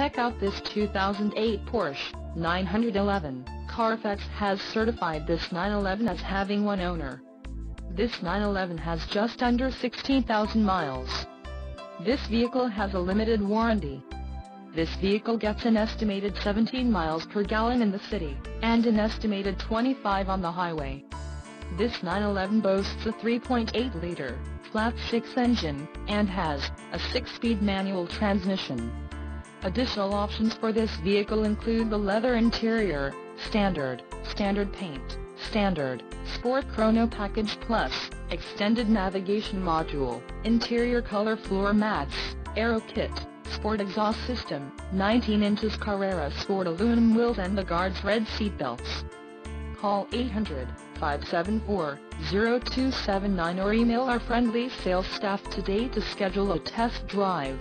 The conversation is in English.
Check out this 2008 Porsche 911. Carfax has certified this 911 as having one owner. This 911 has just under 16,000 miles. This vehicle has a limited warranty. This vehicle gets an estimated 17 miles per gallon in the city, and an estimated 25 on the highway. This 911 boasts a 3.8-liter, flat-six engine, and has a 6-speed manual transmission. Additional options for this vehicle include the leather interior, standard, standard paint, standard, sport chrono package plus, extended navigation module, interior color floor mats, aero kit, sport exhaust system, 19 inches Carrera Sport aluminum wheels and the Guards Red seatbelts. Call 800-574-0279 or email our friendly sales staff today to schedule a test drive.